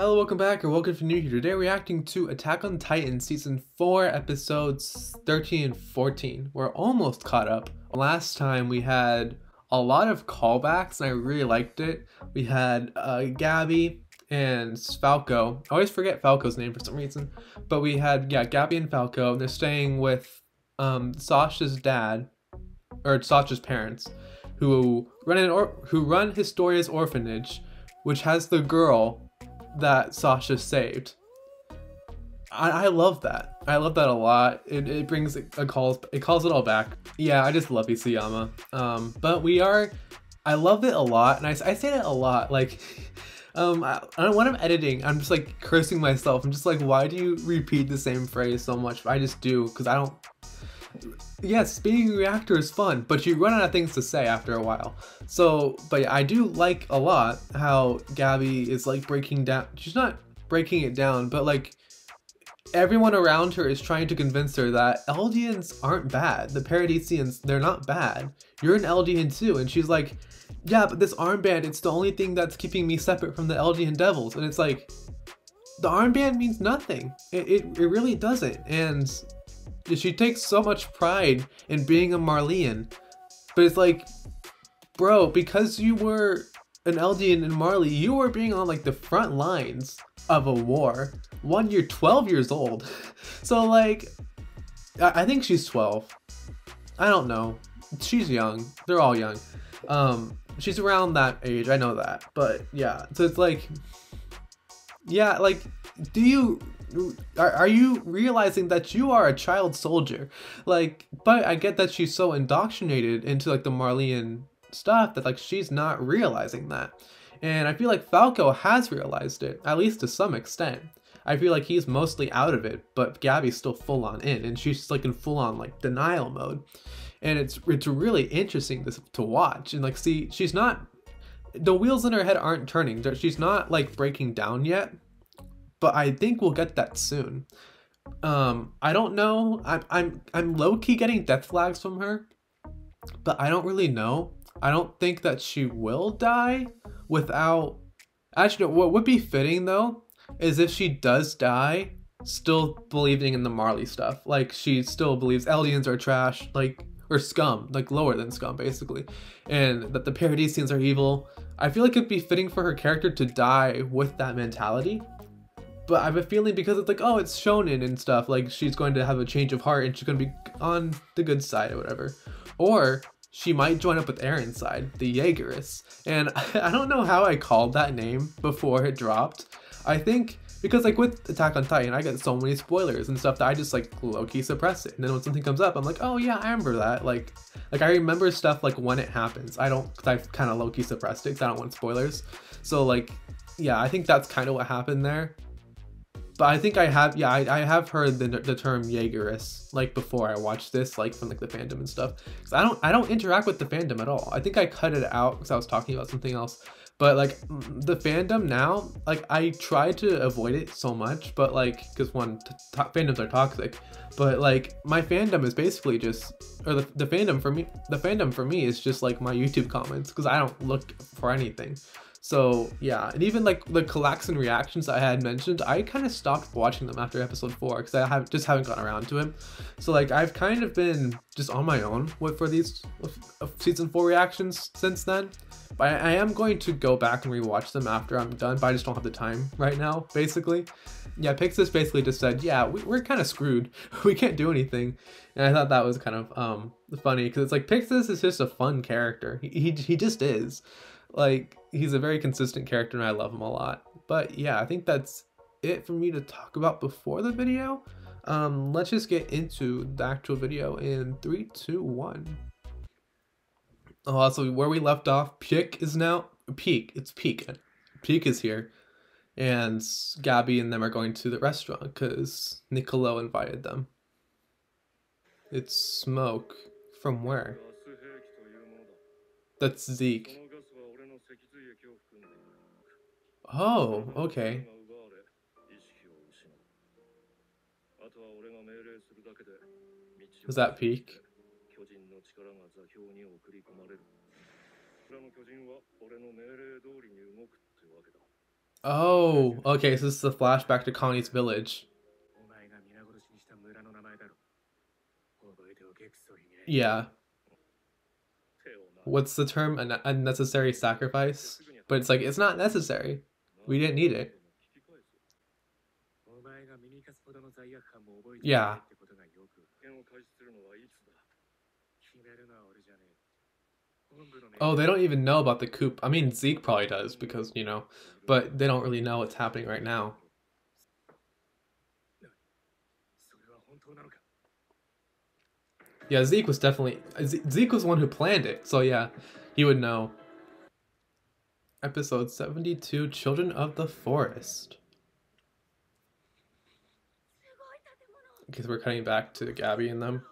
Hello, welcome back, or welcome if you're new here. Today, reacting to Attack on Titan Season 4, Episodes 13 and 14. We're almost caught up. Last time, we had a lot of callbacks, and I really liked it. We had uh, Gabi and Falco. I always forget Falco's name for some reason. But we had, yeah, Gabi and Falco, and they're staying with um, Sasha's dad, or Sasha's parents, who run, an or- who run Historia's orphanage, which has the girl that Sasha saved. I, I love that. I love that a lot. It, it brings a calls it calls it all back. Yeah, I just love Isayama. Um, but we are I love it a lot, and I, I say it a lot. Like, um, I, when I'm editing, I'm just like cursing myself. I'm just like, why do you repeat the same phrase so much? I just do because I don't yes, being a reactor is fun, but you run out of things to say after a while. So, but yeah, I do like a lot how Gabi is like breaking down. She's not breaking it down, but like everyone around her is trying to convince her that Eldians aren't bad. The Paradisians, they're not bad. You're an Eldian too. And she's like, yeah, but this armband, it's the only thing that's keeping me separate from the Eldian devils. And it's like, the armband means nothing. It, it, it really doesn't. And she takes so much pride in being a Marleyan. But it's like, bro, because you were an Eldian in Marley, you were being on like the front lines of a war. One, you're 12 years old. So like, I, I think she's 12. I don't know. She's young. They're all young. Um, she's around that age. I know that. But yeah, so it's like, yeah, like, do you are, are you realizing that you are a child soldier? Like but i get that she's so indoctrinated into like the marleyan stuff that like she's not realizing that. And i feel like falco has realized it at least to some extent. I feel like he's mostly out of it but gabi's still full on in and she's like in full on like denial mode. And it's it's really interesting to, to watch and like see she's not the wheels in her head aren't turning. She's not like breaking down yet but I think we'll get that soon. Um, I don't know. I'm I'm I'm low key getting death flags from her, but I don't really know. I don't think that she will die without. Actually, what would be fitting though is if she does die, still believing in the Marley stuff. Like she still believes Eldians are trash, like or scum, like lower than scum basically, and that the Paradisians are evil. I feel like it'd be fitting for her character to die with that mentality but I have a feeling because it's like, oh, it's shonen and stuff, like she's going to have a change of heart and she's going to be on the good side or whatever. Or she might join up with Eren's side, the Jaegerists. And I don't know how I called that name before it dropped. I think because like with Attack on Titan, I get so many spoilers and stuff that I just like low-key suppress it. And then when something comes up, I'm like, oh yeah, I remember that. Like, like I remember stuff like when it happens. I don't, cause I've kind of low-key suppressed it because I don't want spoilers. So like, yeah, I think that's kind of what happened there but I think I have, yeah, I, I have heard the, the term Jaegerus like before I watched this, like from like the fandom and stuff. Cause I don't, I don't interact with the fandom at all. I think I cut it out because I was talking about something else. But like mm, the fandom now, like I try to avoid it so much, but like, cause one, fandoms are toxic. But like my fandom is basically just, or the, the fandom for me, the fandom for me is just like my YouTube comments, because I don't look for anything. So yeah, and even like the Kallaxin reactions I had mentioned, I kind of stopped watching them after episode four because I have just haven't gotten around to him. So like I've kind of been just on my own with for these season four reactions since then. But I, I am going to go back and rewatch them after I'm done, but I just don't have the time right now, basically. Yeah, Pixis basically just said, yeah, we, are kind of screwed. we can't do anything. And I thought that was kind of um funny because it's like Pixis is just a fun character. He, he, he just is. Like, he's a very consistent character and I love him a lot. But yeah, I think that's it for me to talk about before the video. Um, let's just get into the actual video in three, two, one. Oh, so where we left off, Pieck is now, Pieck, it's Pieck. Pieck is here. And Gabi and them are going to the restaurant because Niccolo invited them. It's smoke. From where? That's Zeke. Oh, okay. Was that Pieck? Oh, okay, so this is a flashback to Connie's village. Yeah. What's the term? An unnecessary sacrifice? But it's like, it's not necessary. We didn't need it. Yeah. Oh, they don't even know about the coup. I mean, Zeke probably does because, you know, but they don't really know what's happening right now. Yeah, Zeke was definitely Zeke was the one who planned it, so yeah, he would know episode 72 Children of the Forest. Because we're cutting back to Gabi and them.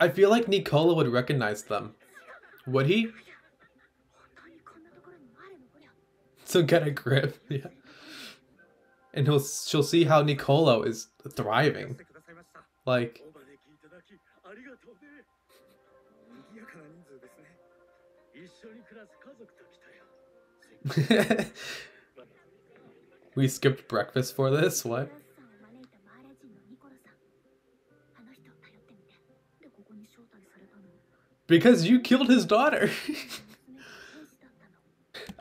I feel like Niccolo would recognize them. Would he? So get a grip, yeah. And he'll she'll see how Niccolo is thriving. Like we skipped breakfast for this? What? Because you killed his daughter.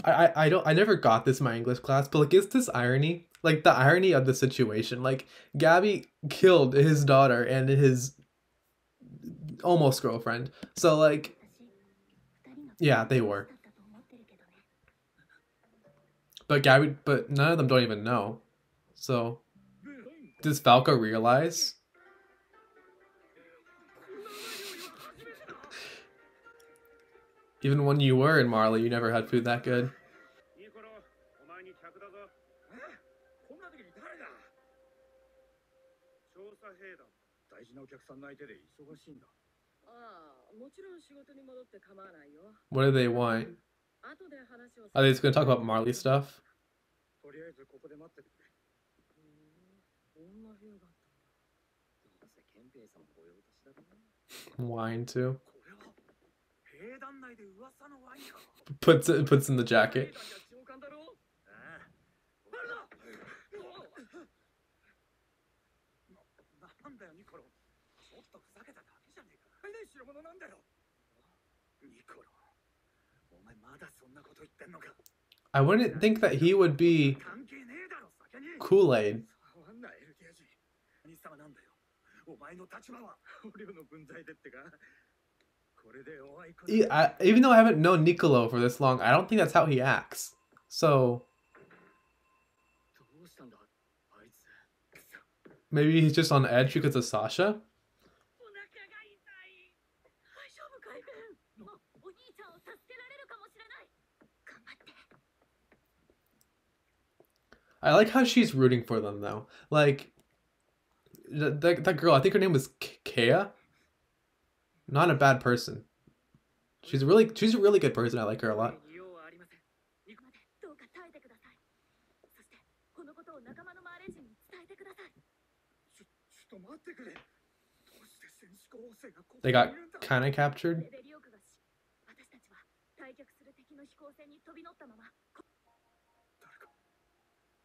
I, I, I don't I never got this in my English class, but like is this irony? Like the irony of the situation. Like Gabi killed his daughter and his almost girlfriend. So like yeah, they were. But Gabi, but none of them don't even know. So, does Falco realize? Even when you were in Marley, you never had food that good. What do they want? Are they just going to talk about Marley stuff? Wine too. Puts it puts in the jacket. I wouldn't think that he would be Kool-Aid. Even though I haven't known Niccolo for this long, I don't think that's how he acts. So maybe he's just on edge because of Sasha. I like how she's rooting for them though. Like that that, girl, I think her name was Kaya. Not a bad person. She's a really she's a really good person. I like her a lot. They got kind of captured.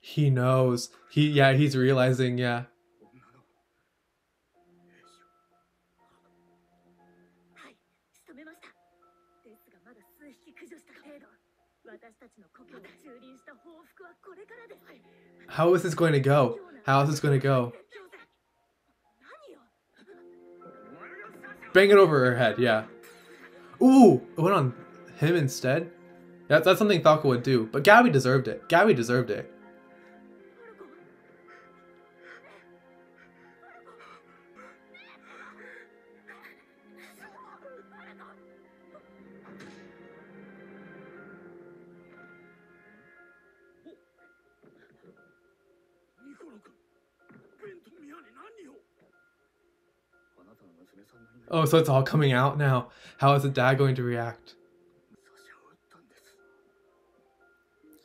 He knows. He yeah, he's realizing, yeah. How is this going to go? How is this going to go? Bang it over her head, yeah. Ooh, it went on him instead. That, that's something Falco would do, but Gabi deserved it. Gabi deserved it. Oh, so it's all coming out now. How is the dad going to react?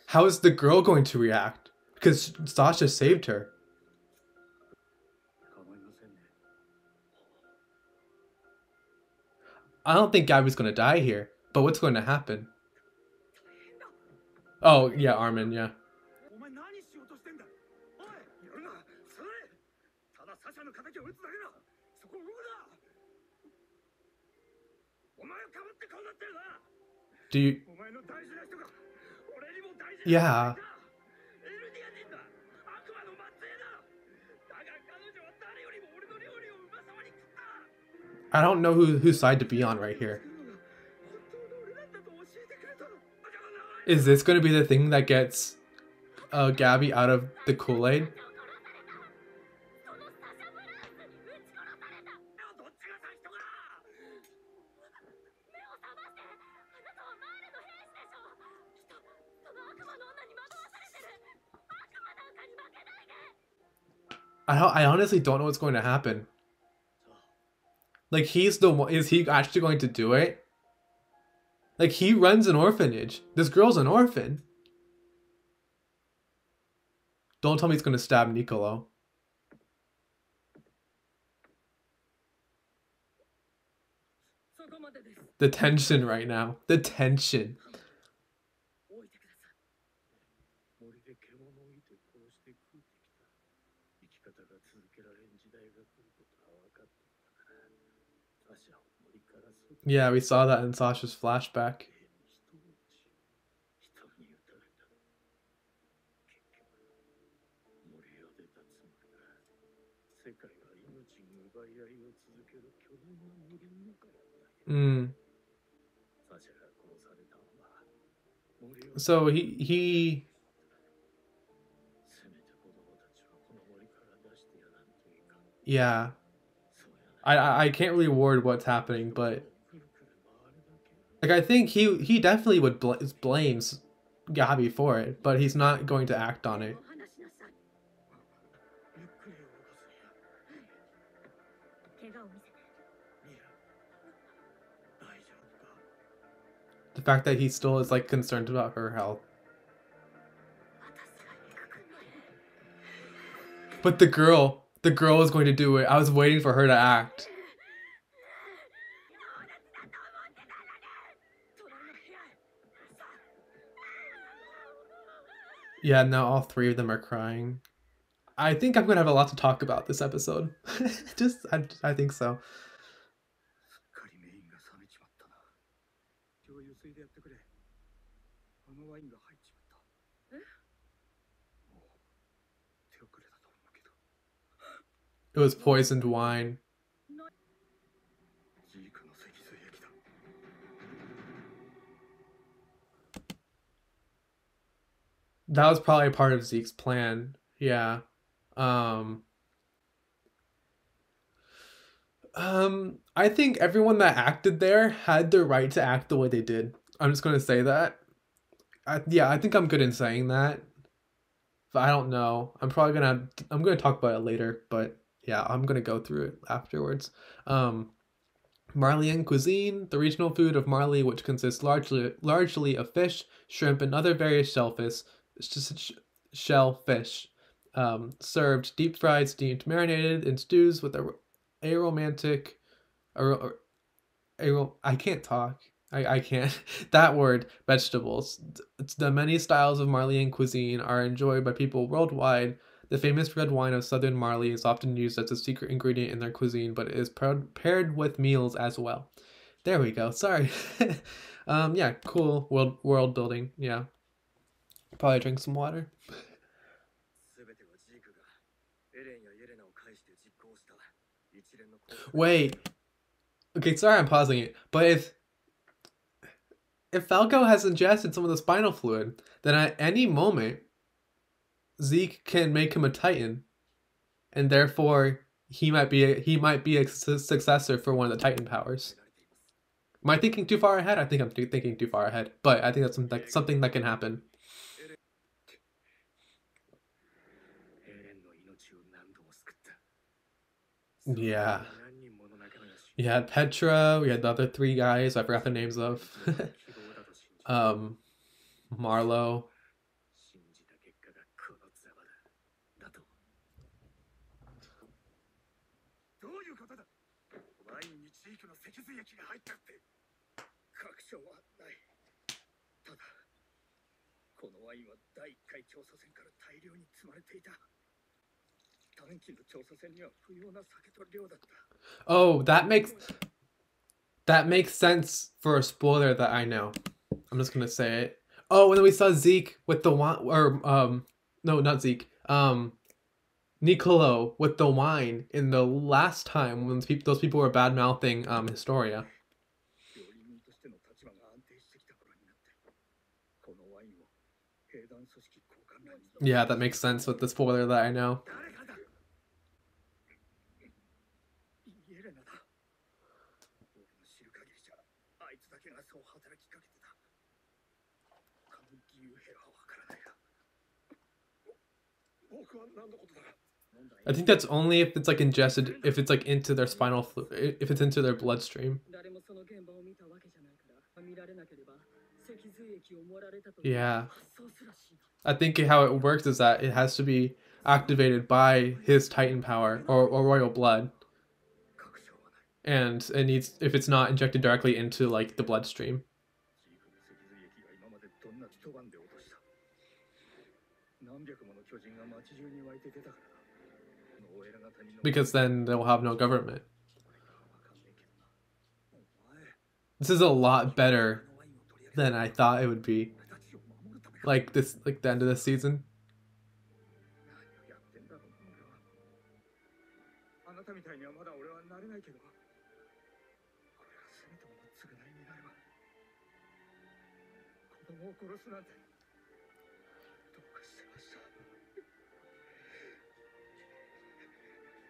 How is the girl going to react? Because Sasha saved her. I don't think Gabi's going to die here, but what's going to happen? Oh, yeah, Armin, yeah. Do you... Yeah. I don't know who whose side to be on right here. Is this going to be the thing that gets uh, Gabi out of the Kool-Aid? I I honestly don't know what's going to happen. Like he's the one. Is he actually going to do it? Like he runs an orphanage. This girl's an orphan. Don't tell me he's going to stab Niccolo. The tension right now. The tension. Yeah, we saw that in Sasha's flashback. Mm. So he he Yeah. I I can't really word what's happening, but like I think he he definitely would bl blames Gabi for it, but he's not going to act on it. The fact that he still is like concerned about her health. But the girl, the girl is going to do it. I was waiting for her to act. Yeah, no, all three of them are crying. I think I'm gonna have a lot to talk about this episode. just, I, I think so. It was poisoned wine. That was probably part of Zeke's plan. Yeah. Um Um I think everyone that acted there had the right to act the way they did. I'm just going to say that. I, yeah, I think I'm good in saying that. But I don't know. I'm probably going to I'm to talk about it later, but yeah, I'm going to go through it afterwards. Um Marleyan cuisine, the regional food of Marley, which consists largely largely of fish, shrimp, and other various shellfish, it's just sh- shellfish, um, served deep fried, steamed, marinated in stews with a aromantic, aro- aro- I can't talk. I, I can't. that word, vegetables. It's the many styles of Marleyan cuisine are enjoyed by people worldwide. The famous red wine of southern Marley is often used as a secret ingredient in their cuisine, but it is paired with meals as well. There we go. Sorry. um, yeah, cool world world building. Yeah. Probably drink some water. Wait. Okay, sorry I'm pausing it, but if if Falco has ingested some of the spinal fluid, then at any moment Zeke can make him a Titan, and therefore he might be a, he might be a successor for one of the Titan powers. Am I thinking too far ahead? I think I'm thinking too far ahead, but I think that's something that can happen. Yeah. we had Petra, we had the other three guys I forgot the names of. um Marlowe. Oh, that makes that makes sense for a spoiler that I know. I'm just gonna say it. Oh, and then we saw Zeke with the wine, or um, no, not Zeke. Um, Niccolo with the wine in the last time when pe those people were bad mouthing um Historia. Yeah, that makes sense with the spoiler that I know. I think that's only if it's like ingested, if it's like into their spinal fluid, if it's into their bloodstream. Yeah. I think how it works is that it has to be activated by his Titan power or, or royal blood. And it needs, if it's not injected directly into like the bloodstream because then they'll have no government. This is a lot better than I thought it would be. Like this, like the end of the season.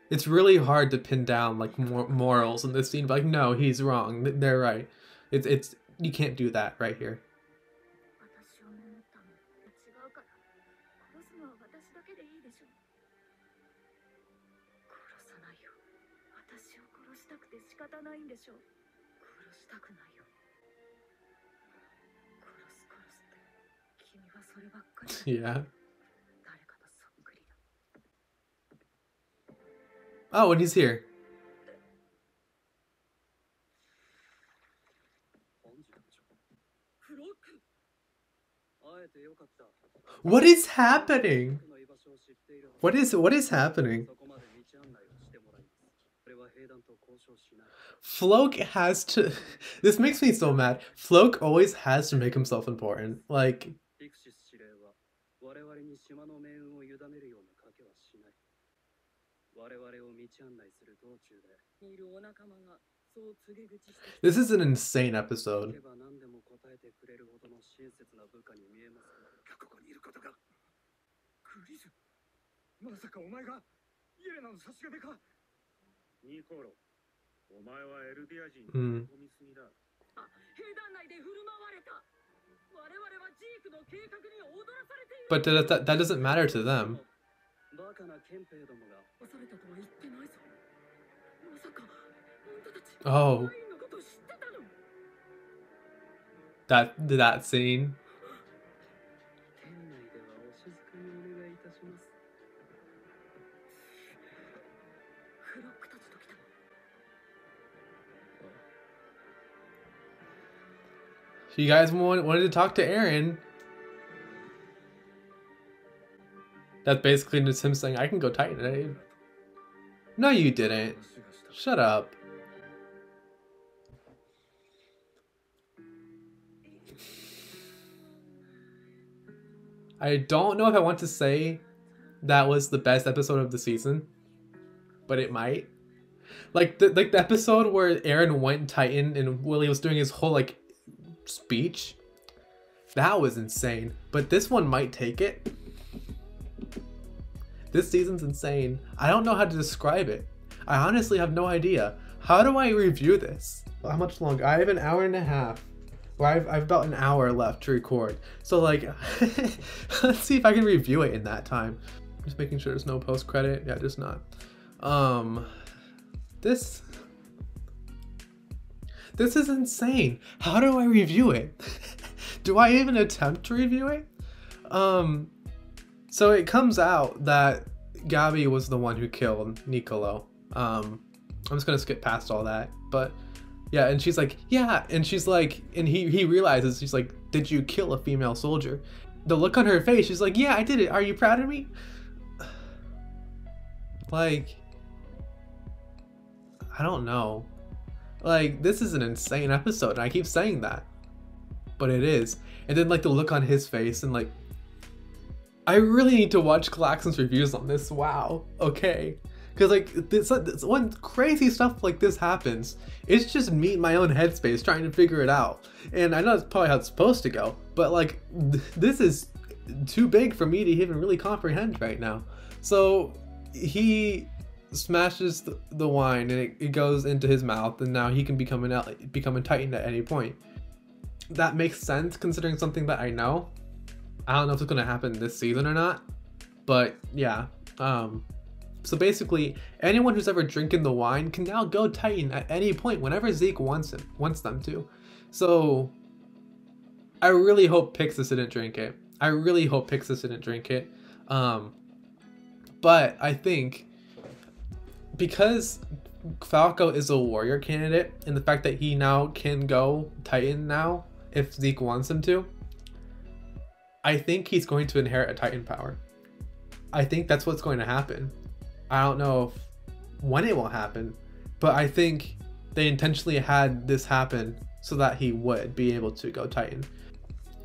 it's really hard to pin down like mor- morals in this scene. But, like, no, he's wrong. They're right. It's it's you can't do that right here. Yeah. Oh, and he's here. What is happening? What is what is happening? Floch has to This makes me so mad. Floch always has to make himself important. Like this is an insane 聞 episode. けば何でも答えてくれるほどの親切な部下に見えますががここにいることがクリスまさかお前がイエレナの差し金かニコロお前はエルディア人うん込みすぎだあ兵団内で振る舞われた我々はジークの計画に踊らされている But that, that that doesn't matter to them. バカな憲兵どもが恐れたとは言ってないぞ。まさかあんたたち Oh. That that scene. you guys wanted to talk to Eren, That's basically just him saying, I can go Titan Aid. No, you didn't. Shut up. I don't know if I want to say that was the best episode of the season, but it might. Like the like the episode where Eren went Titan and Willie was doing his whole like speech. That was insane. But this one might take it. This season's insane. I don't know how to describe it. I honestly have no idea. How do I review this? How much longer? I have an hour and a half. Or I've, I've about an hour left to record. So, like, let's see if I can review it in that time. Just making sure there's no post credit. Yeah, just not. Um, this. This is insane. How do I review it? do I even attempt to review it? Um, so it comes out that Gabi was the one who killed Niccolo. Um, I'm just gonna skip past all that, but Yeah, and she's like, yeah, and she's like, and he he realizes she's like, did you kill a female soldier? The look on her face, she's like, yeah, I did it. Are you proud of me? Like, I don't know. Like, this is an insane episode, and I keep saying that, but it is. And then like the look on his face, and like, I really need to watch Klaxon's reviews on this. Wow. Okay. Because like this, this, when crazy stuff like this happens, it's just me in my own headspace trying to figure it out. And I know it's probably how it's supposed to go, but like th- this is too big for me to even really comprehend right now. So he smashes the, the wine and it, it goes into his mouth, and now he can become an become a titan at any point. That makes sense considering something that I know. I don't know if it's gonna happen this season or not, but yeah. Um, so basically, anyone who's ever drinking the wine can now go Titan at any point whenever Zeke wants him, wants them to. So I really hope Pixis didn't drink it. I really hope Pixis didn't drink it. Um, but I think because Falco is a warrior candidate, and the fact that he now can go Titan now if Zeke wants him to, I think he's going to inherit a Titan power. I think that's what's going to happen. I don't know if, when it will happen, but I think they intentionally had this happen so that he would be able to go Titan.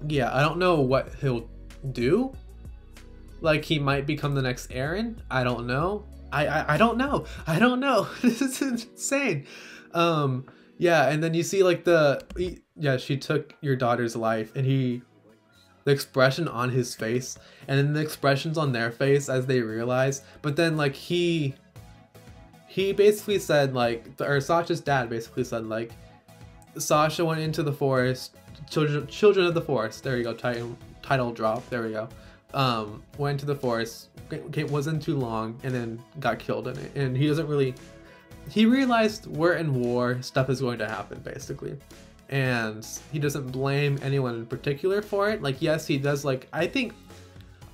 Yeah, I don't know what he'll do. Like he might become the next Eren. I don't know. I I, I don't know. I don't know. this is insane. Um yeah, and then you see like the he, yeah, she took your daughter's life and he the expression on his face and then the expressions on their face as they realize. But then like he he basically said like or sasha's dad basically said like sasha went into the forest children children of the forest. There you go title title drop. There we go. Um went into the forest it wasn't too long and then got killed in it. And he doesn't really he realized we're in war stuff is going to happen basically and he doesn't blame anyone in particular for it. Like, yes, he does. Like, I think,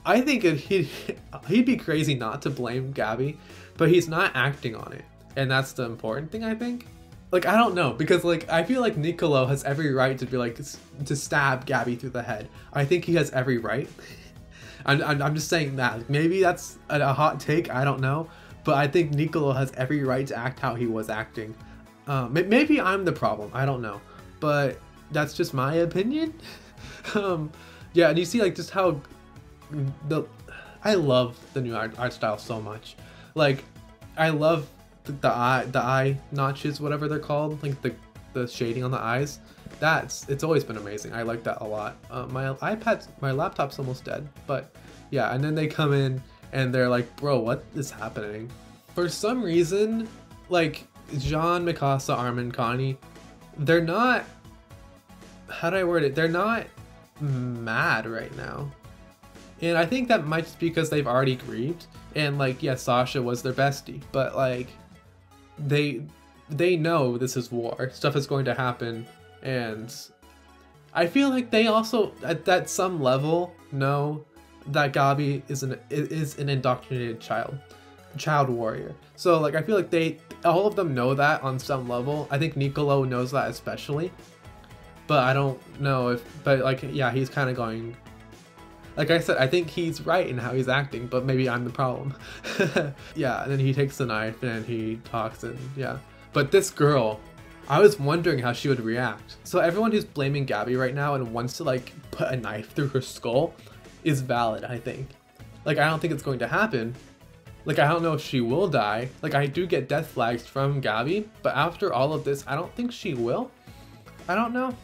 I think he'd he'd be crazy not to blame Gabi, but he's not acting on it, and that's the important thing. I think. Like, I don't know because like I feel like Niccolo has every right to be like to stab Gabi through the head. I think he has every right. I'm, I'm, I'm just saying that. Maybe that's a, a hot take. I don't know, but I think Niccolo has every right to act how he was acting. Uh, maybe I'm the problem. I don't know but that's just my opinion. um, yeah, and you see like just how the I love the new art, art style so much. Like I love the, the eye the eye notches, whatever they're called, like the the shading on the eyes. That's it's always been amazing. I like that a lot. Uh, my iPad, my laptop's almost dead, but yeah. And then they come in and they're like, "Bro, what is happening?" For some reason, like Jean, Mikasa, Armin, Connie, they're not how do I word it? They're not mad right now. And I think that might just be because they've already grieved. And like, yeah, Sasha was their bestie, but like they they know this is war. Stuff is going to happen and I feel like they also at that some level know that Gabi is an is an indoctrinated child, child warrior. So like I feel like they all of them know that on some level. I think Niccolo knows that especially but I don't know if, but like, yeah, he's kind of going. Like I said, I think he's right in how he's acting, but maybe I'm the problem. yeah, and then he takes the knife and he talks and yeah. But this girl, I was wondering how she would react. So everyone who's blaming Gabi right now and wants to like put a knife through her skull is valid, I think. Like I don't think it's going to happen. Like I don't know if she will die. Like I do get death flags from Gabi, but after all of this, I don't think she will. I don't know.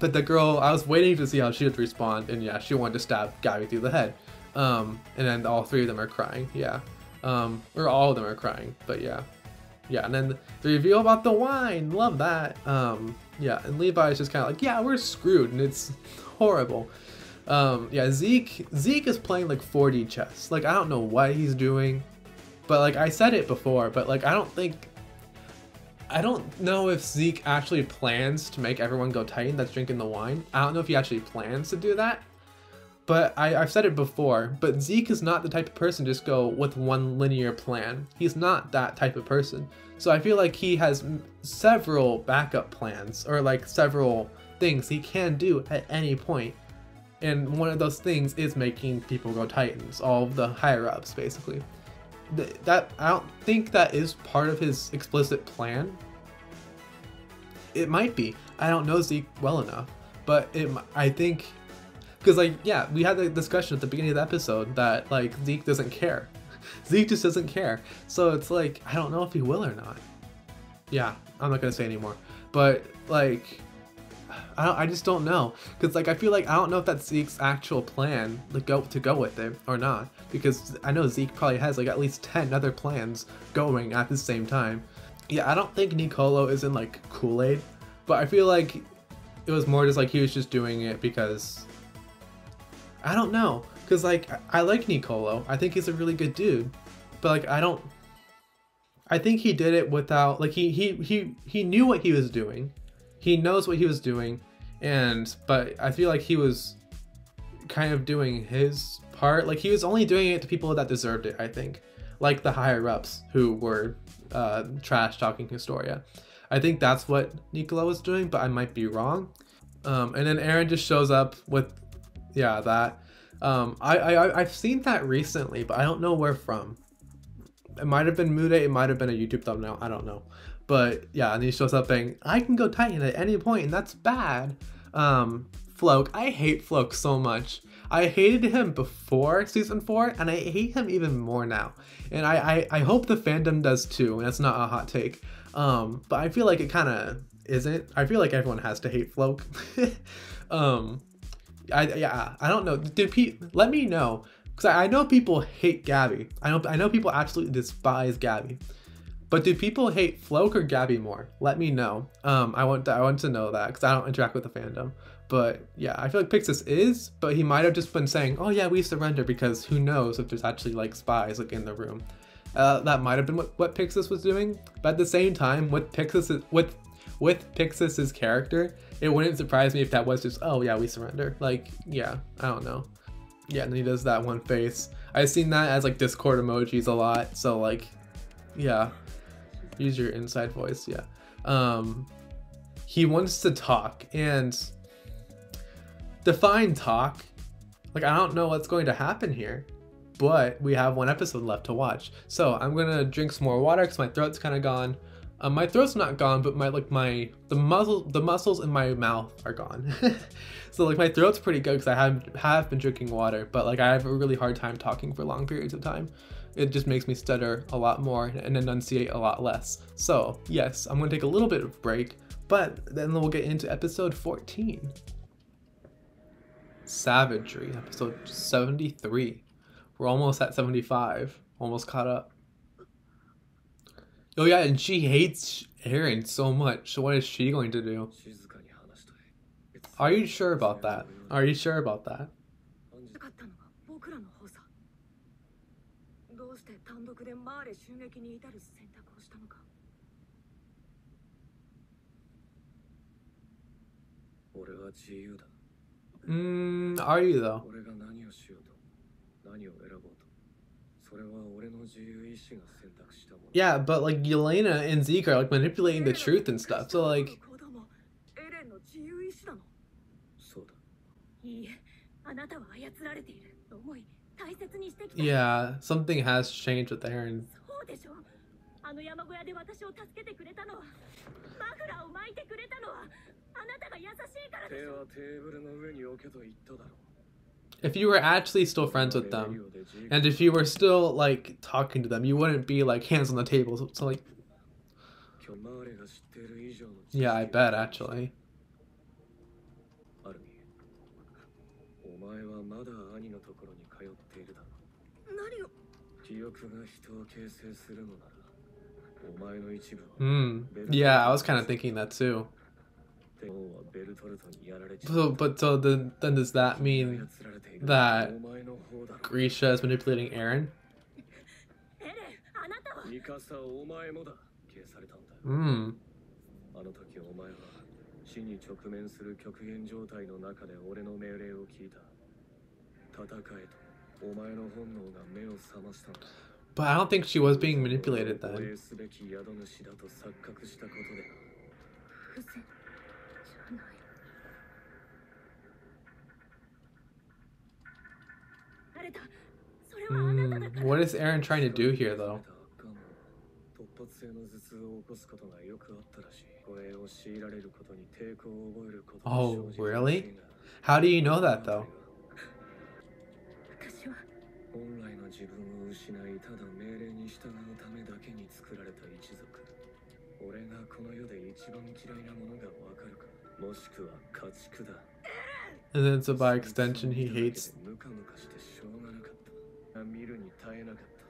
But the girl, I was waiting to see how she would respond, and yeah, she wanted to stab Gabi through the head. Um, and then all three of them are crying, yeah. Um, or all of them are crying, but yeah. Yeah, and then the reveal about the wine, love that. Um, yeah, and Levi is just kind of like, yeah, we're screwed, and it's horrible. Um, yeah, Zeke, Zeke is playing like 4D chess. Like, I don't know what he's doing, but like I said it before, but like I don't think I don't know if Zeke actually plans to make everyone go Titan that's drinking the wine. I don't know if he actually plans to do that. but I, I've said it before, but Zeke is not the type of person to just go with one linear plan. He's not that type of person. So I feel like he has several backup plans or like several things he can do at any point. And one of those things is making people go Titans, all the higher ups basically. Th- That I don't think that is part of his explicit plan. It might be. I don't know Zeke well enough, but it, I think because like yeah we had the discussion at the beginning of the episode that like zeke doesn't care zeke just doesn't care so it's like i don't know if he will or not yeah i'm not gonna say anymore but like i i just don't know because like i feel like i don't know if that's zeke's actual plan to go to go with it or not because i know zeke probably has like at least 10 other plans going at the same time yeah i don't think niccolo is in like kool-aid but i feel like it was more just like he was just doing it because I don't know, cause like I- I like Niccolo. I think he's a really good dude, but like I don't. I think he did it without like he he he he knew what he was doing, he knows what he was doing, and but I feel like he was kind of doing his part. Like he was only doing it to people that deserved it. I think, like the higher ups who were uh, trash talking Historia. I think that's what Niccolo was doing, but I might be wrong. Um, and then Eren just shows up with yeah that um I, I i've seen that recently but i don't know where from it might have been Mude, it might have been a youtube thumbnail i don't know but yeah and he shows up saying i can go titan at any point and that's bad um floch i hate floch so much i hated him before season four and i hate him even more now and i i, I hope the fandom does too and that's not a hot take um but i feel like it kind of isn't i feel like everyone has to hate floch um I yeah, I don't know. Did pe- let me know because I, I know people hate Gabi. I know I know people absolutely despise Gabi. But do people hate Floch or Gabi more? Let me know. Um, I want to, I want to know that because I don't interact with the fandom. But yeah, I feel like Pixis is, but he might have just been saying, "Oh yeah, we surrender," because who knows if there's actually like spies like in the room. Uh, that might have been what, what Pixis was doing. But at the same time, with Pixis with with Pixis's character, it wouldn't surprise me if that was just, oh yeah, we surrender. Like, yeah, I don't know. Yeah, and then he does that one face. I've seen that as like Discord emojis a lot. So like, yeah, use your inside voice. Yeah. Um, he wants to talk and define talk. Like, I don't know what's going to happen here, but we have one episode left to watch. So I'm gonna drink some more water because my throat's kind of gone. Um, my throat's not gone, but my like my the muscle the muscles in my mouth are gone. so like my throat's pretty good because I have have been drinking water, but like I have a really hard time talking for long periods of time it just makes me stutter a lot more and enunciate a lot less. So yes, I'm gonna take a little bit of break, but then we'll get into episode 14. Savagery, episode 73. We're almost at 75, almost caught up. Oh yeah, and she hates Eren so much. So what is she going to do? Are you sure about that? Are you sure about that? でマーレ襲撃に至る選択をしたのか俺は自由だ Mm, are you though? 俺が何をしようと何を選ぼうとそれは俺の自由意志が選択したもの Yeah, but like Yelena and Zeke are like manipulating the truth and stuff. So like, 行動もエレンの自由意志なのそうだいいえあなたは操られている yeah, something has changed with Eren. If you were actually still friends with them, and if you were still like talking to them, you wouldn't be like hands on the table. So, so like, yeah, I bet actually. 前はまだ兄のところに通っているだろ何を？記憶が人を形成するのならお前の一部は Hmm. Yeah, I was kind of thinking that too. So, but so then, then does that mean that Grisha is manipulating Aaron? エレンあなたはミカサお前もだ消されたんだ Hmm. あの時お前は死に直面する極限状態の中で俺の命令を聞いた But I don't think she was being manipulated then. Mm, what is Eren trying to do here though? Oh, really? How do you know that though? 私は本来の自分を失いただ命令に従うためだけに作られた一族俺がこの世で一番嫌いなものがわかるかもしくは家畜だ And then so by extension he hates ムカムカしてしょうがなかった見るに耐えなかった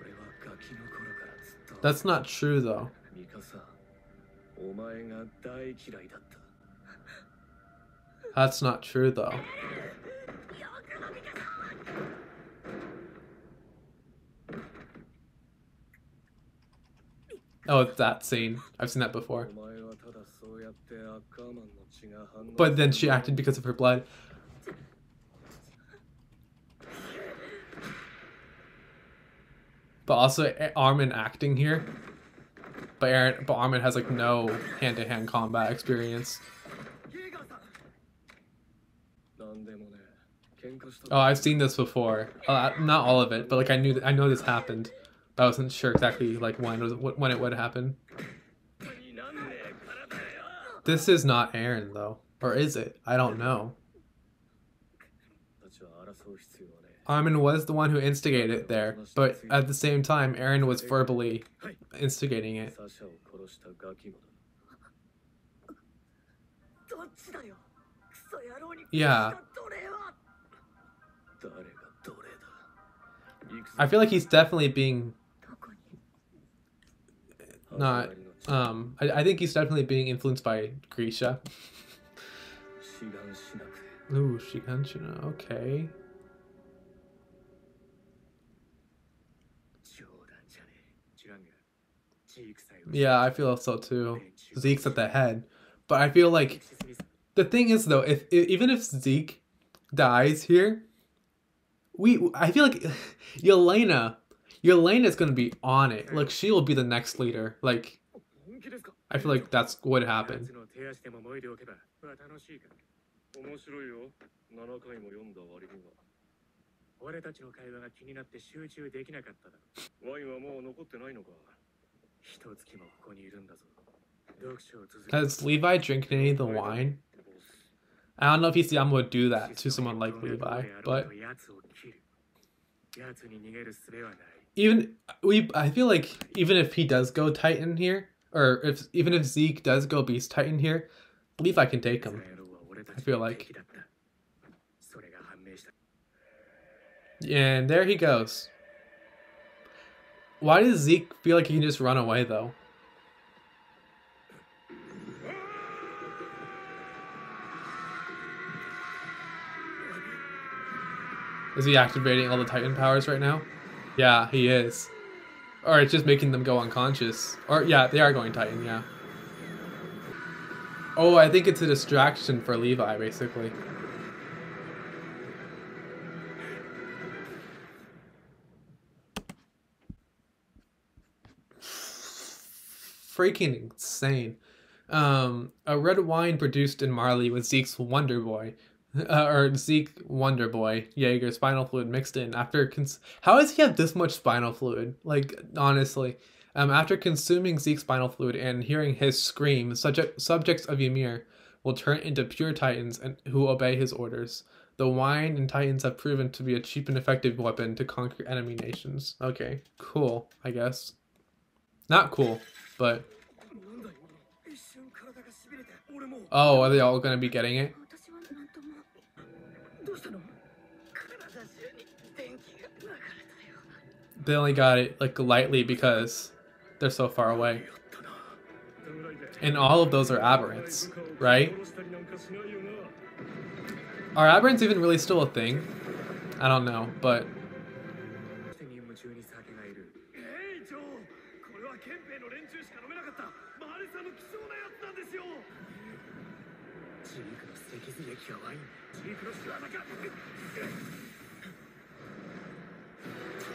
俺はガキの頃からずっと That's not true though. ミカサお前が大嫌いだった That's not true though. Oh, that scene. I've seen that before. But then she acted because of her blood. But also Armin acting here. But Eren but Armin has like no hand-to-hand -hand combat experience. Oh, I've seen this before. Uh, not all of it, but like I knew I know this happened. I wasn't sure exactly like when when it would happen. This is not Eren though, or is it? I don't know. Armin was the one who instigated it there, but at the same time, Eren was verbally instigating it. Yeah. I feel like he's definitely being not. Um, I, I think he's definitely being influenced by Grisha. Ooh, Shiganshina. Okay. Yeah, I feel so too. Zeke's at the head, but I feel like the thing is though, if, if even if Zeke dies here, we I feel like Yelena Yelena is going to be on it. Mm. Like she will be the next leader. Like I feel like that's what happened. Has Levi drinking any of the wine? I don't know if he's I'm gonna do that to someone like Levi, but even we I feel like even if he does go Titan here, or if even if Zeke does go Beast Titan here, I believe I can take him. I feel like. And there he goes. Why does Zeke feel like he can just run away though? Is he activating all the Titan powers right now? Yeah, he is. Or it's just making them go unconscious. Or yeah, they are going Titan, yeah. Oh, I think it's a distraction for Levi, basically. freaking insane. Um, a red wine produced in Marley with Zeke's Wonder Boy, uh, or Zeke Wonder Boy Jaeger spinal fluid mixed in after cons- how does he have this much spinal fluid? Like honestly, um, after consuming Zeke's spinal fluid and hearing his scream, subject- subjects of Ymir will turn into pure titans and who obey his orders. The wine and titans have proven to be a cheap and effective weapon to conquer enemy nations. Okay, cool, I guess. Not cool, but. Oh, are they all gonna be getting it? 私は何ともどうしたの体中に電気が流れたよ They only got it like lightly because they're so far away. やったな侍で And all of those are aberrants, right? 殺したりなんかしないよな Are aberrants even really still a thing? I don't know, but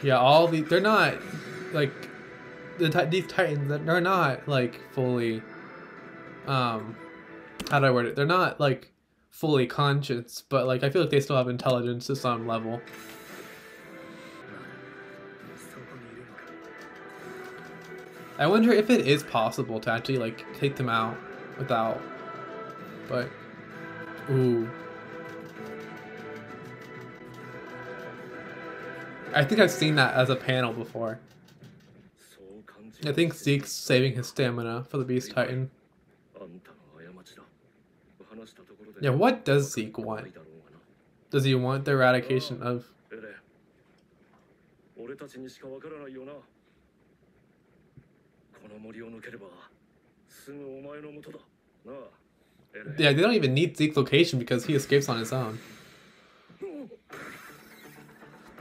Yeah, all the they're not like the these titans They're not like fully um how do I word it? They're not like fully conscious, but like I feel like they still have intelligence to some level. I wonder if it is possible to actually like take them out without but ooh I think I've seen that as a panel before. I think Zeke's saving his stamina for the Beast Titan. Yeah, what does Zeke want? Does he want the eradication of... Yeah, they don't even need Zeke's location because he escapes on his own.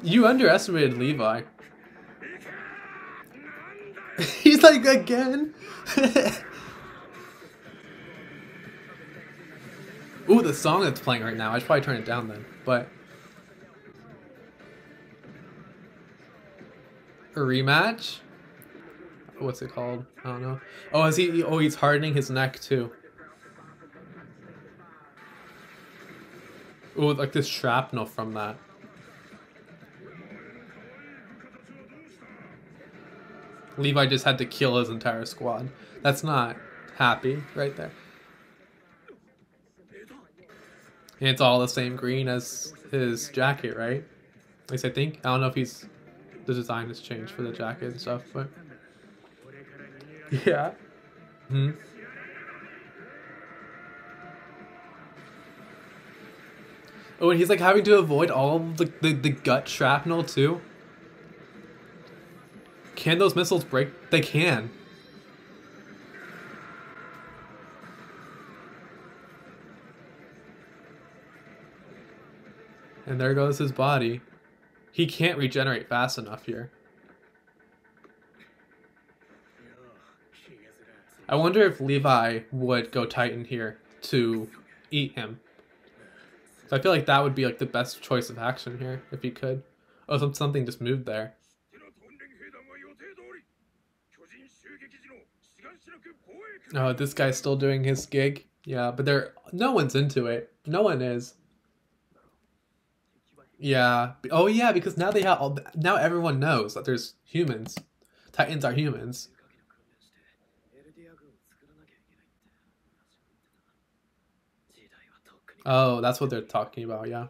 You underestimated Levi. He's like again. Ooh, the song that's playing right now. I should probably turn it down then. But a rematch. What's it called? I don't know. Oh, is he? Oh, he's hardening his neck too. Ooh, like this shrapnel from that. Levi just had to kill his entire squad. That's not happy right there. And it's all the same green as his jacket, right? At least I think. I don't know if he's the design has changed for the jacket and stuff, but yeah. Hmm. Oh, and he's like having to avoid all the, the, the gut shrapnel too. Can those missiles break? They can. And there goes his body. He can't regenerate fast enough here. I wonder if Levi would go Titan here to eat him. So I feel like that would be like the best choice of action here if he could. Oh, something just moved there. Oh, this guy's still doing his gig. Yeah, but there, no one's into it. No one is. Yeah. Oh, yeah. Because now they have all. Now everyone knows that there's humans. Titans are humans. Oh, that's what they're talking about. Yeah.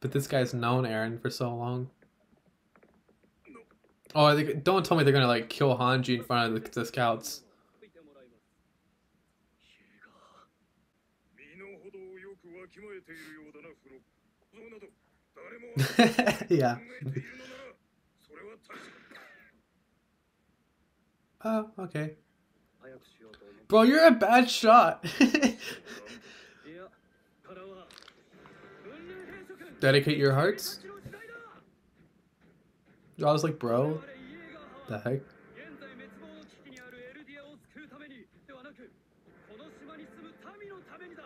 But this guy's known Eren for so long. Oh, they, don't tell me they're gonna like kill Hanji in front of the, the scouts. yeah. oh, okay. Bro, you're a bad shot. Dedicate your hearts? I was like, bro, the heck?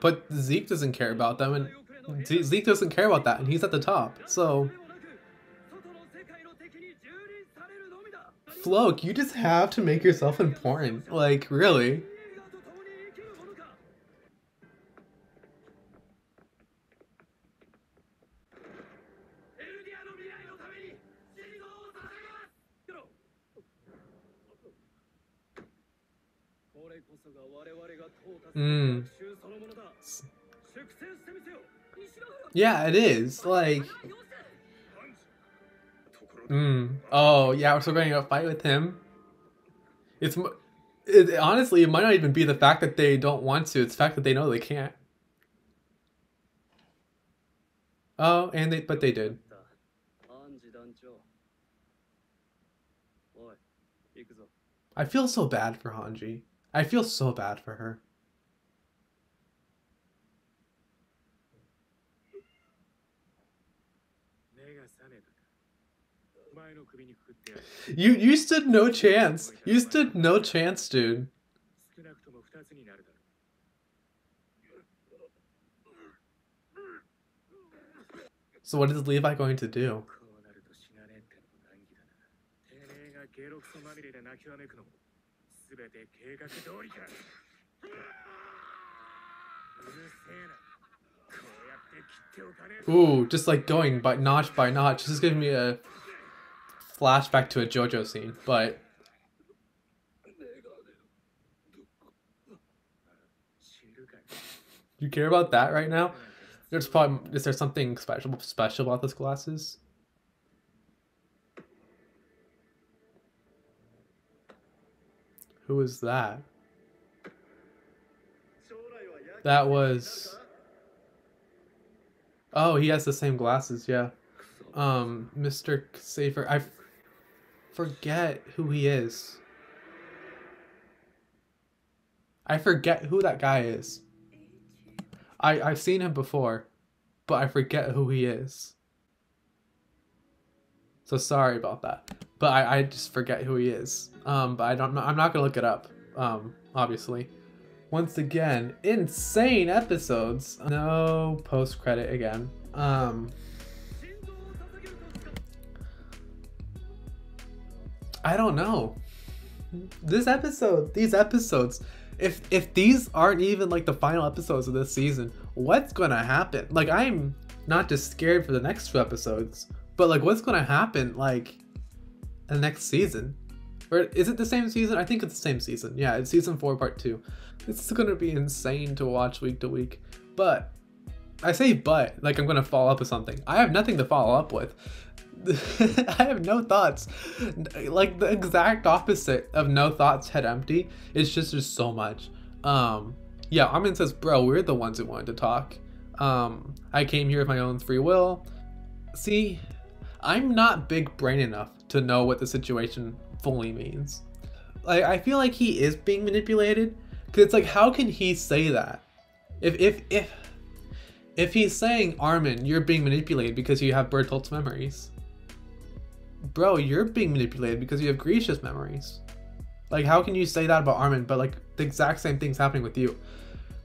But Zeke doesn't care about them, and Zeke doesn't care about that, and he's at the top, so... Floch, you just have to make yourself important, like, really? Mm. Yeah, it is. Like. Mm. Oh, yeah, we're still going to fight with him. It's. It, honestly, it might not even be the fact that they don't want to, it's the fact that they know they can't. Oh, and they. But they did. I feel so bad for Hanji. I feel so bad for her. You you stood no chance. You stood no chance, dude. So what is Levi going to do? こうなると死なねえってのも難儀だなてめえがゲロクソまみれで泣きわめくのも全て計画通りかうるせえなこうやって切っておかねえと Ooh, just like going by notch by notch. This is giving me a flashback to a JoJo scene, but 死ぬかよ you care about that right now? There's probably is there something special special about those glasses? Who is that? That was Oh, he has the same glasses, yeah. Um, Mr. Ksaver. I forget who he is. I forget who that guy is. I I've seen him before, but I forget who he is. So sorry about that. But I, I just forget who he is. Um, but I don't know. I'm not gonna look it up. Um, obviously. Once again, insane episodes. No post credit again. Um, I don't know. This episode, these episodes, if if these aren't even like the final episodes of this season, what's gonna happen? Like I'm not just scared for the next two episodes, but like what's gonna happen like the next season? Or is it the same season? I think it's the same season. Yeah, it's season four, part two. This is gonna be insane to watch week to week. But I say but like I'm gonna follow up with something. I have nothing to follow up with. I have no thoughts. Like the exact opposite of no thoughts head empty. It's just there's so much. Um yeah, Armin says, bro, we're the ones who wanted to talk. Um I came here with my own free will. See, I'm not big brain enough to know what the situation fully means. Like I feel like he is being manipulated. Cause it's like how can he say that? If if if if he's saying Armin, you're being manipulated because you have Bertolt's memories. Bro, you're being manipulated because you have Grisha's memories. Like how can you say that about Armin, but like the exact same thing's happening with you?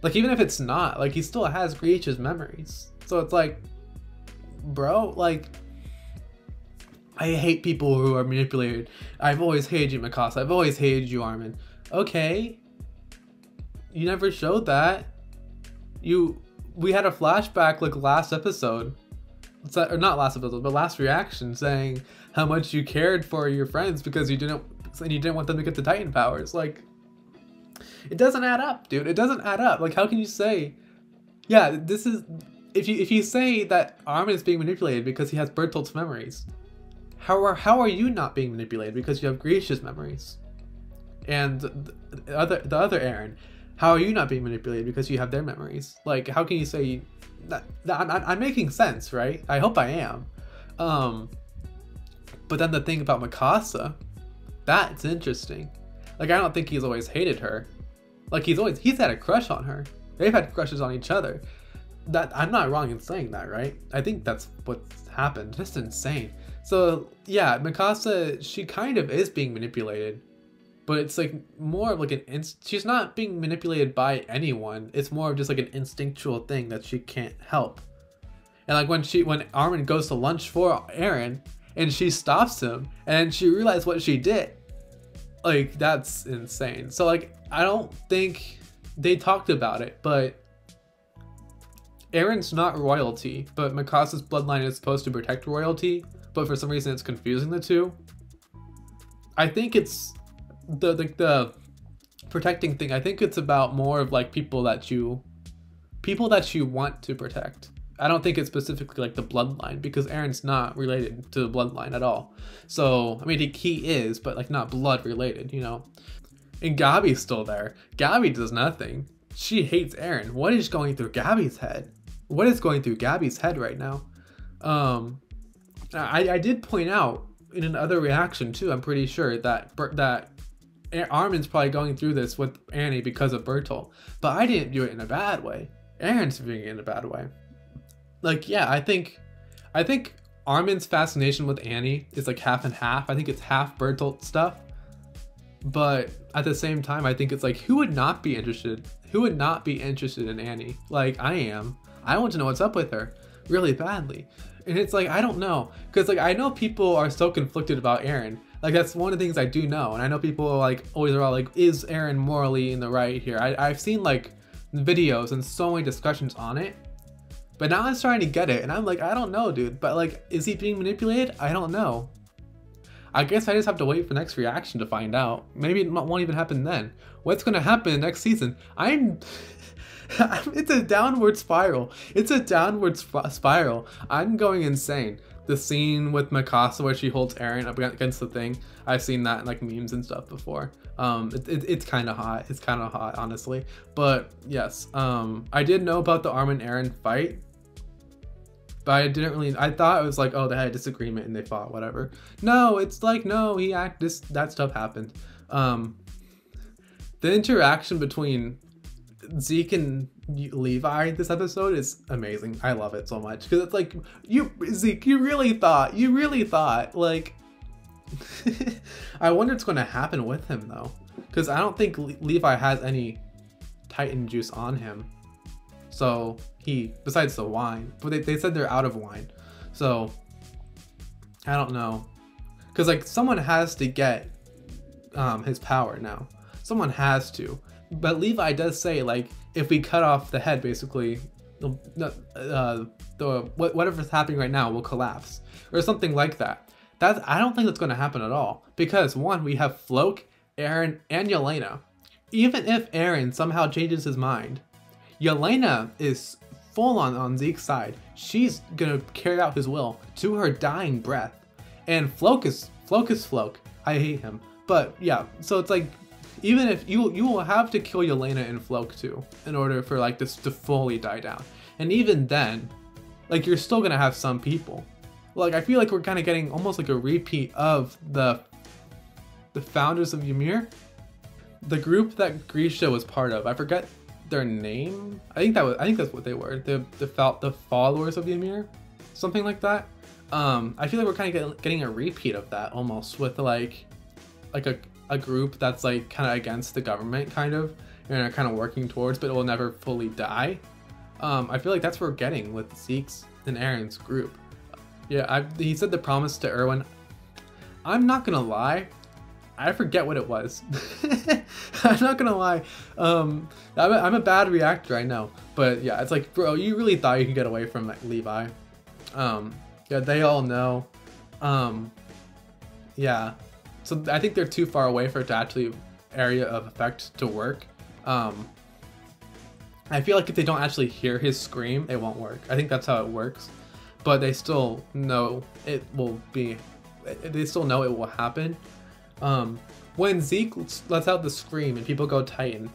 Like even if it's not, like he still has Grisha's memories. So it's like bro, like I hate people who are manipulated. I've always hated you, Mikasa. I've always hated you, Armin. Okay. You never showed that. You we had a flashback like last episode. So, or not last episode, but last reaction saying how much you cared for your friends because you didn't and you didn't want them to get the Titan powers. Like it doesn't add up, dude. It doesn't add up. Like how can you say yeah, this is if you if you say that Armin is being manipulated because he has Bertolt's memories, how are how are you not being manipulated because you have Grisha's memories? And the other the other Eren, how are you not being manipulated because you have their memories? Like how can you say that, that I'm, I'm making sense, right? I hope I am. Um, but then the thing about Mikasa, that's interesting. Like I don't think he's always hated her. Like he's always he's had a crush on her. They've had crushes on each other. That I'm not wrong in saying that, right? I think that's what's happened. Just insane. So yeah, Mikasa, she kind of is being manipulated, but it's like more of like an inst- she's not being manipulated by anyone. It's more of just like an instinctual thing that she can't help. And like when she when Armin goes to lunch for Eren and she stops him and she realizes what she did. Like that's insane. So like I don't think they talked about it, but Eren's not royalty, but Mikasa's bloodline is supposed to protect royalty, but for some reason it's confusing the two. I think it's the the, the protecting thing. I think it's about more of like people that you people that you want to protect. I don't think it's specifically like the bloodline because Eren's not related to the bloodline at all. So I mean he, he is, but like not blood related, you know. And Gabi's still there. Gabi does nothing. She hates Eren. What is going through Gabi's head? What is going through Gabi's head right now? Um, I, I did point out in another reaction too. I'm pretty sure that that Armin's probably going through this with Annie because of Bertolt, but I didn't do it in a bad way. Eren's doing it in a bad way. Like yeah, I think, I think Armin's fascination with Annie is like half and half. I think it's half Bertolt stuff, but at the same time, I think it's like who would not be interested? Who would not be interested in Annie? Like I am. I want to know what's up with her really badly. And it's like I don't know because like I know people are so conflicted about Eren. Like that's one of the things I do know, and I know people are like always are all like, is Eren morally in the right here? I, I've seen like videos and so many discussions on it, but now I'm starting to get it, and I'm like, I don't know, dude. But like, is he being manipulated? I don't know. I guess I just have to wait for next reaction to find out. Maybe it won't even happen then. What's gonna happen next season? I'm. it's a downward spiral. It's a downward sp- spiral. I'm going insane. The scene with Mikasa where she holds Eren up against the thing. I've seen that in like memes and stuff before. Um, it, it, it's kind of hot. It's kind of hot, honestly. But yes, um, I did know about the Armin Eren fight but I didn't really. I thought it was like, oh, they had a disagreement and they fought, whatever. No, it's like no, he act this that stuff happened. Um, the interaction between Zeke and Levi this episode is amazing. I love it so much because it's like you Zeke, you really thought, you really thought like. I wonder what's going to happen with him though, because I don't think Le- Levi has any Titan juice on him. So he, besides the wine, but they, they said they're out of wine. So I don't know. Because like someone has to get um, his power now. Someone has to. But Levi does say like if we cut off the head, basically, the uh, the whatever's happening right now will collapse or something like that. That's I don't think that's going to happen at all because one we have Floch, Eren, and Yelena. Even if Eren somehow changes his mind, Yelena is full on on Zeke's side. She's gonna carry out his will to her dying breath. And Floch is Floch is Floch. I hate him. But yeah, so it's like even if you you will have to kill Yelena and Floch too in order for like this to fully die down. And even then, like you're still gonna have some people. Like I feel like we're kind of getting almost like a repeat of the the founders of Ymir, the group that Grisha was part of. I forget their name. I think that was I think that's what they were. The the the followers of Ymir, something like that. Um, I feel like we're kind of getting a repeat of that almost with like like a, a group that's like kind of against the government kind of and are kind of working towards but it will never fully die um, i feel like that's what we're getting with zeke's and Eren's group yeah I, he said the promise to erwin i'm not gonna lie I forget what it was. I'm not gonna lie. Um, I'm, a, I'm a bad reactor, I know. But yeah, it's like, bro, you really thought you could get away from like, Levi. Um, yeah, they all know. Um, yeah. So I think they're too far away for it to actually area of effect to work. Um, I feel like if they don't actually hear his scream, it won't work. I think that's how it works. But they still know it will be, they still know it will happen. Um, when Zeke lets out the scream and people go Titan,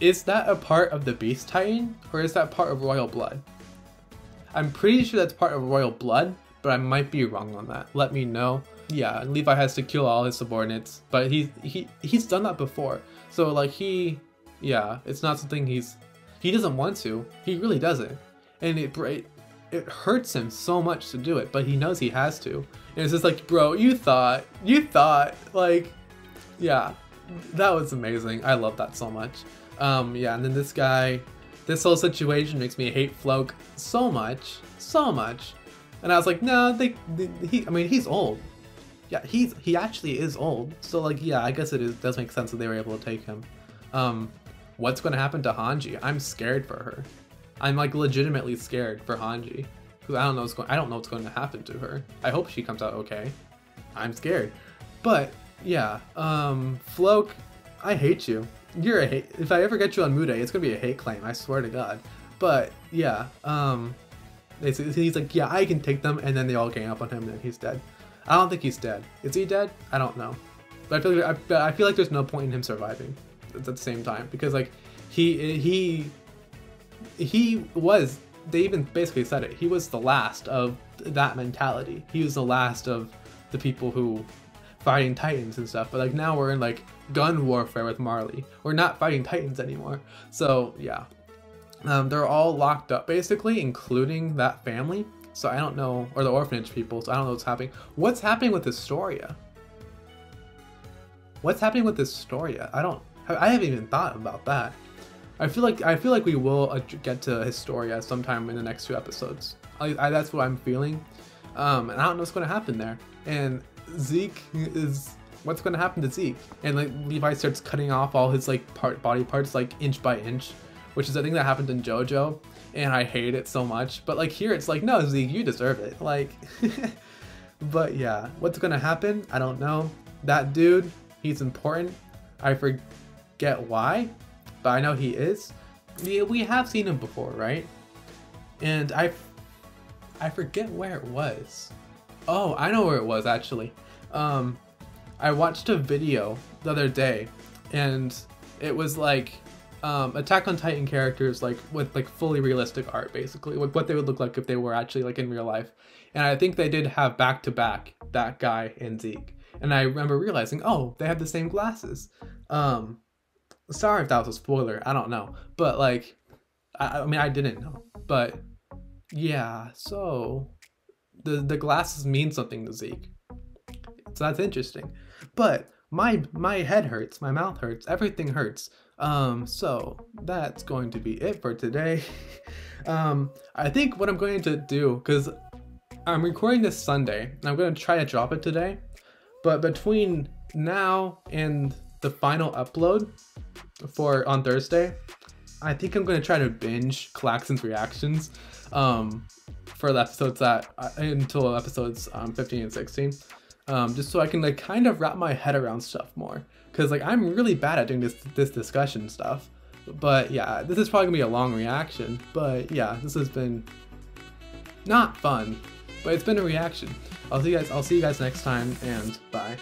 is that a part of the Beast Titan or is that part of Royal Blood? I'm pretty sure that's part of Royal Blood, but I might be wrong on that. Let me know. Yeah, Levi has to kill all his subordinates, but he he he's done that before. So like he, yeah, it's not something he's he doesn't want to. He really doesn't, and it it, it hurts him so much to do it, but he knows he has to. And it's just like, bro, you thought, you thought, like, yeah, that was amazing. I love that so much. Um, yeah, and then this guy, this whole situation makes me hate Floch so much, so much. And I was like, no, they, they, he, I mean, he's old. Yeah, he's, he actually is old. So like, yeah, I guess it is, does make sense that they were able to take him. Um, what's going to happen to Hanji? I'm scared for her. I'm like legitimately scared for Hanji. Because I don't know what's going I don't know what's going to happen to her. I hope she comes out okay. I'm scared. But yeah, um Floch, I hate you. You're a hate if I ever get you on Mudae, it's gonna be a hate claim, I swear to god. But yeah, um he's like, yeah, I can take them, and then they all gang up on him, and he's dead. I don't think he's dead. Is he dead? I don't know. But I feel like I, I feel like there's no point in him surviving at the same time because like he he he was they even basically said it. He was the last of that mentality. He was the last of the people who fighting titans and stuff. But like now we're in like gun warfare with Marley. We're not fighting titans anymore. So yeah, um, they're all locked up basically, including that family. So I don't know, or the orphanage people. So I don't know what's happening. What's happening with Historia? What's happening with Historia? I don't. I haven't even thought about that. I feel like I feel like we will get to Historia sometime in the next two episodes. I, I, that's what I'm feeling, um, and I don't know what's going to happen there. And Zeke is what's going to happen to Zeke? And like Levi starts cutting off all his like part body parts like inch by inch, which is a thing that happened in JoJo, and I hate it so much. But like here, it's like no Zeke, you deserve it. Like, but yeah, what's to happen? I don't know. That dude, he's important. I forget why, but I know he is. We have seen him before, right? And I, I forget where it was. Oh, I know where it was actually. Um, I watched a video the other day, and it was like um, Attack on Titan characters like with like fully realistic art, basically, like what they would look like if they were actually like in real life. And I think they did have back to back that guy and Zeke. And I remember realizing, oh, they have the same glasses. Um, sorry if that was a spoiler. I don't know, but like, I, I mean, I didn't know, but yeah. So the the glasses mean something to Zeke. So that's interesting. But my my head hurts, my mouth hurts, everything hurts. Um, so that's going to be it for today. um, I think what I'm going to do, because I'm recording this Sunday, and I'm going to try to drop it today. But between now and the final upload for on Thursday, I think I'm going to try to binge Klaxon's reactions um, for the episodes that uh, until episodes um, 15 and 16 um, just so I can like kind of wrap my head around stuff more. Cause like I'm really bad at doing this this discussion stuff. But yeah, this is probably gonna be a long reaction. But yeah, this has been not fun, but it's been a reaction. I'll see you guys. I'll see you guys next time, and bye.